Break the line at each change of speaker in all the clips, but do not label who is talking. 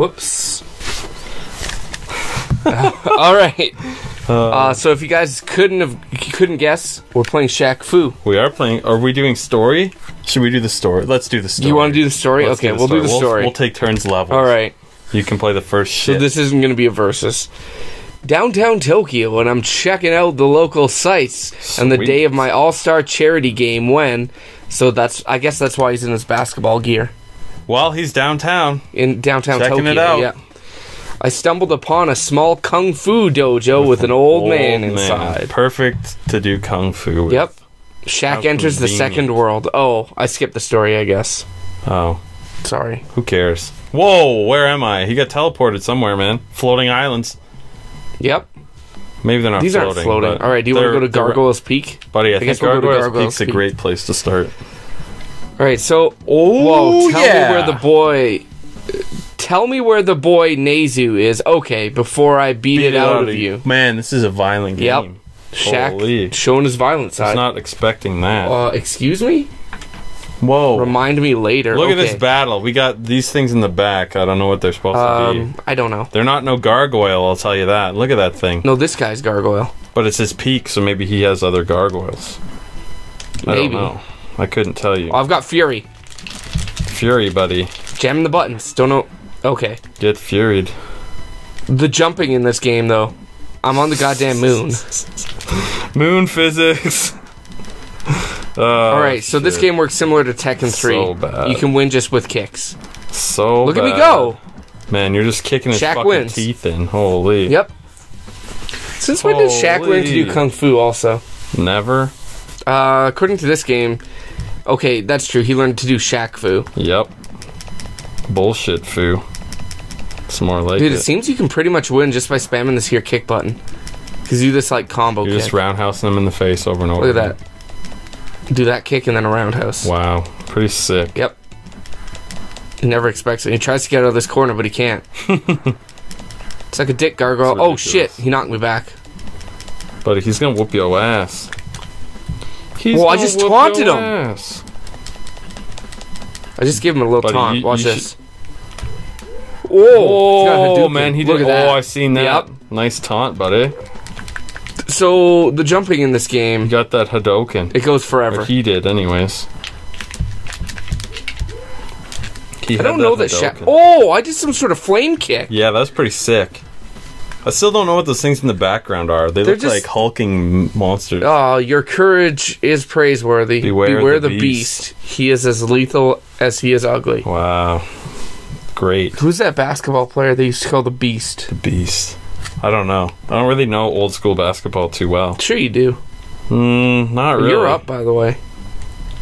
Whoops. All right. Uh, so if you guys couldn't have couldn't guess, we're playing Shaq Fu.
We are playing. Are we doing story? Should we do the story? Let's do the story.
You want to do the story?
Let's
okay, we'll do the
We'll-
story.
We'll, take turns level.
All right.
You can play the first
So
shit.
this isn't going to be a versus. Downtown Tokyo, and I'm checking out the local sites on the
Sweet.
day of my All Star charity game. When, so that's I guess that's why he's in his basketball gear
While he's downtown,
in downtown
Checking
Tokyo.
it out.
Yeah. I stumbled upon a small kung fu dojo with an old, man
Old
inside.
Perfect to do kung fu. With.
Yep. Shaq
How
enters the
convenient.
second world. Oh, I skipped the story, I guess.
Oh,
Sorry.
who cares? Whoa, where am I? He got teleported somewhere, man. Floating islands.
Yep.
Maybe they're not
These
floating.
aren't floating. All right, do you want to go to Gargoyle's Peak?
Buddy, I,
guess
think
we'll go
Gargoyle's
Gargoyle's
Peak's a great place to start.
All right, so
Oh,
whoa, tell
yeah.
me where the boy tell me where the boy Nezu is. Okay, before I beat, it out, of you.
Man, this is a violent game.
Yep. Shaq
Holy.
showing his violent
I was
side.
not expecting that.
uh, excuse me?
Whoa.
Remind me later.
Look at this battle. We got these things in the back. I don't know what they're supposed to be.
Um, I don't know.
They're not no gargoyle, I'll tell you that. Look at that thing.
No, this guy's gargoyle.
But it's his peak, so maybe he has other gargoyles. I
Maybe.
don't know. I couldn't tell you.
Oh, I've got Fury.
Fury, buddy.
Jamming the buttons. Don't know. Okay.
Get furied.
The jumping in this game, though. I'm on the goddamn moon.
Moon physics. Oh,
All right, so this game works similar to Tekken 3.
So bad.
You can win just with kicks.
So
Look at me go.
Man, you're just kicking his
Shaq
fucking
wins.
teeth in. Holy.
Yep. Since when did Shaq learn to do kung fu? Also,
Never.
uh, according to this game, okay, that's true. He learned to do Shaq fu.
Yep. Bullshit foo. It's more like
Dude, it
it.
seems you can pretty much win just by spamming this here kick button. Cause you do this like combo
You're
kick.
just roundhousing them in the face over and over.
Look at that. Do that kick and then a roundhouse.
Wow. Pretty sick.
Yep. He never expects it. He tries to get out of this corner, but he can't. it's like a dick gargoyle. Oh shit! He knocked me back.
Buddy, he's gonna whoop your ass. He's
Well, I just taunted him.
ass.
I just gave him a little
Buddy,
taunt.
you-
Watch
you
this. Oh,
Oh man, he
Look
did.
that.
Oh, I've seen that.
Yep.
Nice taunt, buddy.
So the jumping in this game,
You got that Hadoken.
it goes
Or
forever.
he did, anyways. He
I don't know that Shaq. Oh, I did some sort of flame kick.
Yeah, that's pretty sick. I still don't know what those things in the background are. They
They're
look
just-
like hulking monsters.
Oh, your courage is praiseworthy.
Beware
the,
the
beast. He is as lethal as he is ugly.
Wow. Great.
Who's that basketball player they used to call the Beast?
The beast. I don't know. I don't really know old school basketball too well.
Sure, you do.
Mm, not really.
You're up, by the way.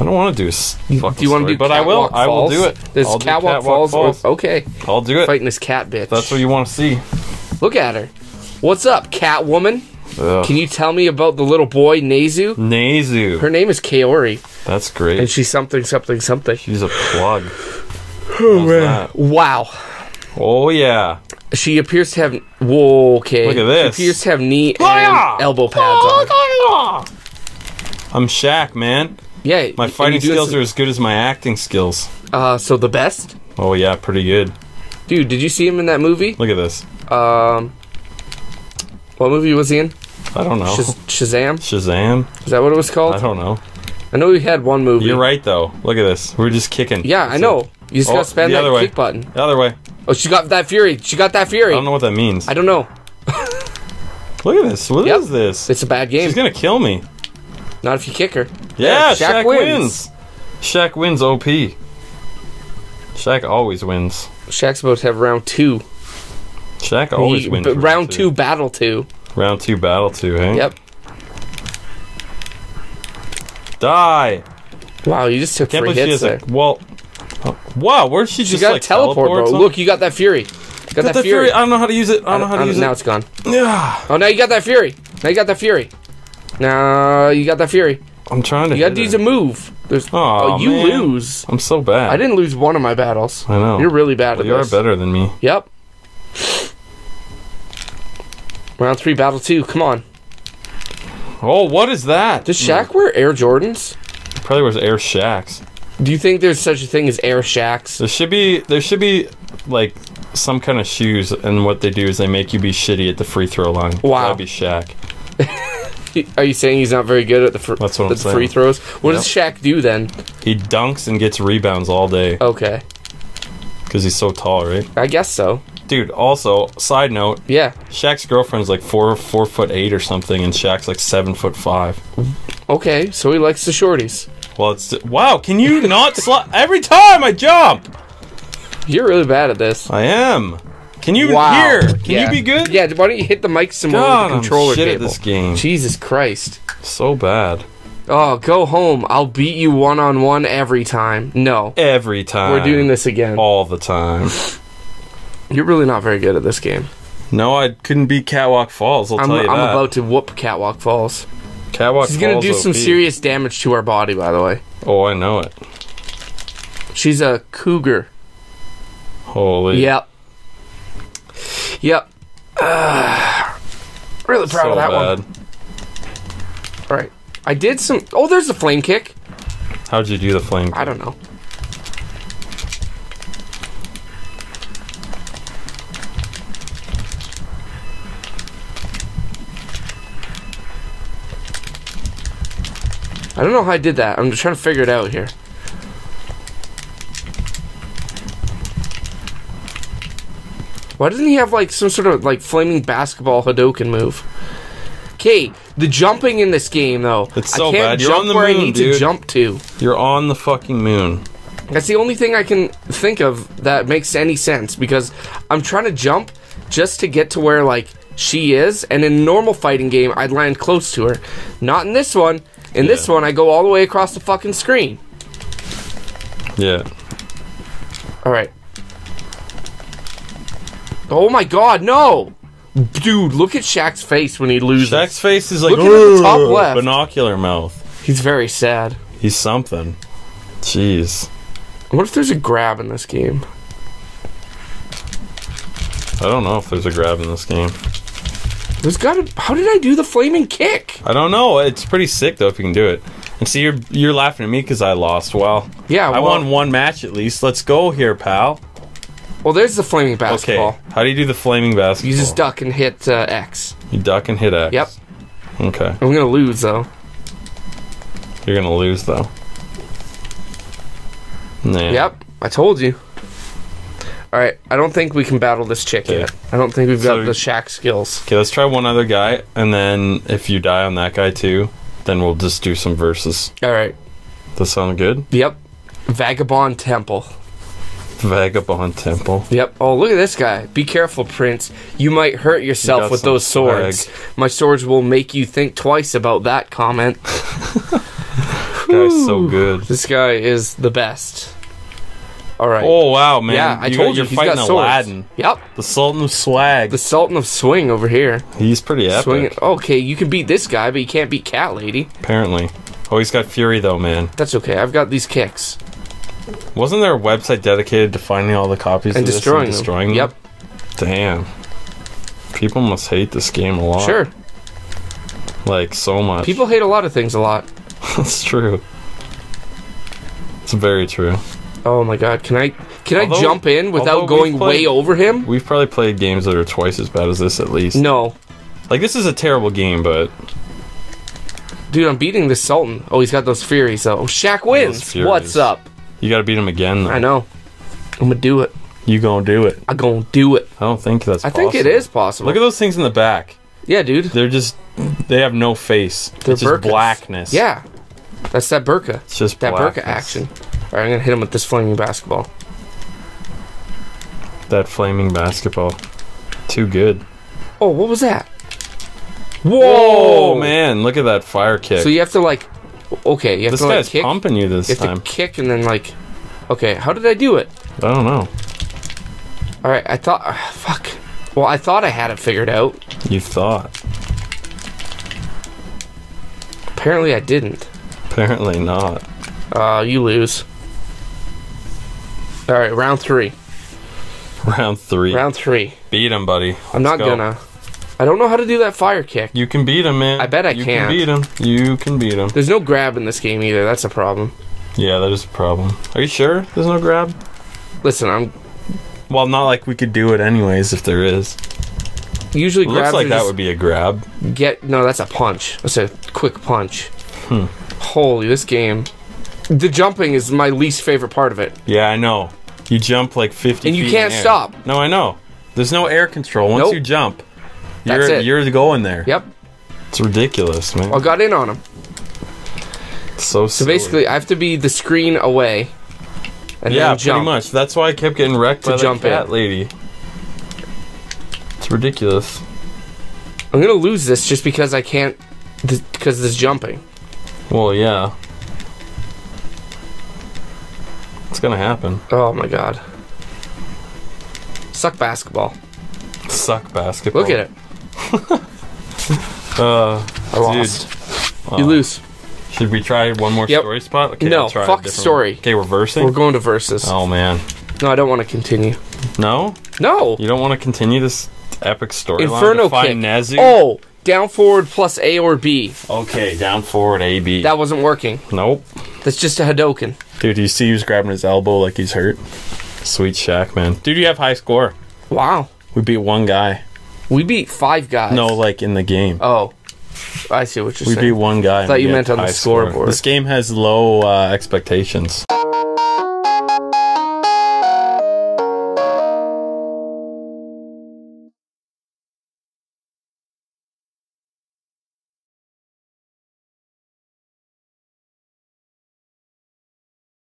I don't want to do a s- fucking
Do you want to
story,
do?
But I will.
Catwalk
I will
Falls?
do it.
There's
I'll do
catwalk, falls.
Falls.
Oh, okay,
I'll do it.
fighting this cat bitch.
That's what you want to see.
Look at her. What's up, Catwoman?
Ugh.
Can you tell me about the little boy Nezu?
Nezu.
Her name is Kaori,
That's great.
and she's something, something, something.
She's a plug. How's that?
Wow.
Oh yeah.
She appears to have. Whoa, okay.
Look at this.
She appears to have knee and elbow pads on.
I'm Shaq, man.
Yeah.
My fighting skills are as good as my acting skills.
Uh, so the best,
Oh yeah, pretty good.
dude. Did you see him in that movie?
Look at this.
Um, what movie was he in?
I don't know.
Shaz- Shazam.
Shazam.
Is that what it was called?
I don't know.
I know he had one movie.
You're right though. Look at this. We're just kicking.
Yeah, I know.
it.
You just
Oh,
gotta spam
the
that
other way.
kick button.
The other way.
Oh, she got that fury. She got that fury.
I don't know what that means.
I don't know.
Look at this. What is
Yep.
this?
It's a bad game.
She's gonna kill me.
Not if you kick her.
Yeah,
Shaq
Shaq,
wins.
wins. Shaq wins OP. Shaq always wins.
Shaq's about to have round two.
Shaq always
He-
wins.
but round two, battle two.
Round two, battle two, hey?
Yep.
Die.
Wow, you just took
Can't
three hits there.
a. Well. wow, where'd she
She
just
got
like
a teleport, bro. Look, you got that fury. Got,
Got
that,
that
fury.
fury. I don't know how to use it. I don't know how to
Uh,
use
now
it.
Now it's gone.
Yeah.
Oh, now you got that fury. Now you got that fury. Now you got that fury.
I'm trying to.
You got to use a move. There's. Oh, you
man.
lose.
I'm so bad.
I didn't lose one of my battles.
I know.
You're really bad
Well,
at
you are better than me.
Yep. Round three, battle two. Come on.
Oh, what is that?
Does Shaq wear Air Jordans?
Probably wears Air Shacks.
Do you think there's such a thing as Air Shacks?
There should be. There should be like some kind of shoes, and what they do is they make you be shitty at the free throw line.
Wow.
That'd be Shaq.
Are you saying he's not very good at the, fr-
That's what
at the free throws? What does Shaq do then?
He dunks and gets rebounds all day
Okay,
because he's so tall, right?
I guess so.
Dude. Also, side note:
Yeah.
Shaq's girlfriend's like four four foot eight or something, and Shaq's like seven foot five.
Okay, so he likes the shorties.
Well, it's wow. Can you not slide every time I jump?
You're really bad at this.
I am. Can you
Wow.
hear? Can
Yeah.
you be good?
Yeah. Why don't you hit the mic some more with the
I'm
controller
shit at this game.
Jesus Christ.
So bad.
Oh, go home. I'll beat you one on one every time. No,
Every time.
we're doing this again.
all the time.
You're really not very good at this game.
No, I couldn't beat Catwalk Falls. I'll
I'm,
tell you
I'm
that.
about to whoop Catwalk Falls.
Catwalk
She's gonna
Falls
do some
OP.
serious damage to our body, by the way.
Oh, I know it.
She's a cougar.
Holy.
Yep. Yep. Ah, really proud
so
of that
bad.
one. All right. I did some. Oh, there's the flame kick.
How'd you do the flame?
I don't know. I don't know how I did that. I'm just trying to figure it out here. Why doesn't he have like some sort of like flaming basketball Hadoken move? Okay, the jumping in this game though.
It's so
I can't
bad. You're
jump
on the
where I
moon,
need to jump to.
You're on the fucking moon.
That's the only thing I can think of that makes any sense because I'm trying to jump just to get to where like she is, and in a normal fighting game I'd land close to her. Not in this one. In this one I go all the way across the fucking screen.
Yeah.
All right. Oh my god, no! Dude, look at Shaq's face when he loses.
Shaq's face is like
Look at the top left.
binocular mouth.
He's very sad.
He's something. Jeez.
What if there's a grab in this game?
I don't know if there's a grab in this game.
There's gotta. How did I do the flaming kick?
I don't know. It's pretty sick though if you can do it. And see, you're you're laughing at me because I lost. Well,
Yeah,
I
well-
won one match at least. Let's go here, pal.
Well, there's the flaming basketball.
Okay. How do you do the flaming basketball?
You just duck and hit uh, X.
You duck and hit X.
Yep.
Okay.
I'm gonna lose though.
You're gonna lose though. Nah.
Yep, I told you. All right, I don't think we can battle this chick
Okay.
yet. I don't think we've got
So-
the Shaq skills.
Okay, let's try one other guy, and then if you die on that guy too, then we'll just do some verses.
All right.
Does that sound good?
Yep. Vagabond Temple.
Vagabond Temple.
Yep. Oh, look at this guy. Be careful, Prince. You might hurt yourself
got
with
some
those swords. My swords will make you think twice about that comment.
Guy's so good.
This guy is the best. All right.
Oh wow, man!
yeah, I
You-
told you
you're
he's
fighting
got swords.
Aladdin,
Yep.
the Sultan of Swag.
The Sultan of Swing over here.
He's pretty epic.
Swing. Okay, you can beat this guy, but you can't beat Cat Lady.
Apparently. Oh, he's got Fury though, man.
That's okay. I've got these kicks
Wasn't there a website dedicated to finding all the copies
and
of this
destroying,
and destroying
them.
them? Damn. People must hate this game a lot.
Sure.
Like so much.
People hate a lot of things a lot.
That's true. It's very true.
Oh my god, can I can I jump in without going
played-
way over him?
We've probably played games that are twice as bad as this at least.
No.
Like this is a terrible game, but
Dude, I'm beating the Sultan. Oh, he's got those Furies though. Oh, Shaq wins. What's up?
you gotta beat him again though.
I know. I'm gonna do it.
You gonna do it.
I'm gonna do it.
I don't think that's
I think it
possible.
is possible.
Look at those things in the back.
yeah, dude.
They're just they have no face.
They're
it's just blackness.
Yeah. That's that Burka.
It's just
That Burka action. Alright, I'm gonna hit him with this flaming basketball.
That flaming basketball. Too good.
Oh, what was that?
Whoa, man! Look at that fire kick.
So you have to like okay, you have
this
to like
guy's
kick.
pumping you this
You have
time.
to kick and then like Okay, how did I do it?
I don't know.
Alright, I thought uh, fuck. Well, I thought I had it figured out.
You thought.
Apparently I didn't.
Apparently not.
Uh, you lose. Alright, round three.
Round three.
Round three.
Beat him, buddy.
I'm not
go.
gonna. I don't know how to do that fire kick.
You can beat him, man.
I bet I
you
can't.
can beat him. You can beat him.
There's no grab in this game either. That's a problem.
Yeah, that is a problem. Are you sure there's no grab?
Listen, I'm
Well, not like we could do it anyways if there is.
Usually
Looks
grabs
like
are
that would be a grab.
get no. That's a punch. That's a quick punch.
Hmm.
Holy, this game. The jumping is my least favorite part of it.
Yeah, I know. You jump like 50
And you can't stop.
No, I know. There's no air control. Once
Nope.
you jump,
That's
you're
it.
you're going there.
Yep,
It's ridiculous, man.
I got in on him.
It's so
So basically, I have to be the screen away, and
yeah,
then jump.
pretty much. That's why I kept getting wrecked
To
by
jump
the cat
in.
lady. It's ridiculous.
I'm gonna lose this just because I can't, because of this jumping.
Well, yeah. It's gonna happen.
Oh my god. Suck basketball.
Suck basketball.
Look at it.
Uh,
I lost.
Wow.
You lose.
should we try one more
Yep.
story spot? Okay,
No,
try
fuck story.
one. Okay, we're versing.
We're going to versus.
oh man,
No, I don't want to continue.
no,
No.
you don't want to continue this epic story.
Inferno kick.
Nezu?
Oh, down forward plus A or B.
okay, down forward A B.
That wasn't working.
nope,
That's just a Hadoken.
Dude. Do you see, he's grabbing his elbow like he's hurt. Sweet Shaq, man. Dude, you have high score.
Wow.
We beat one guy.
We beat five guys.
No, like in the game.
Oh. I see what you're
we
saying.
beat one guy. and
Thought you meant on the
high score.
scoreboard.
This game has low uh, expectations.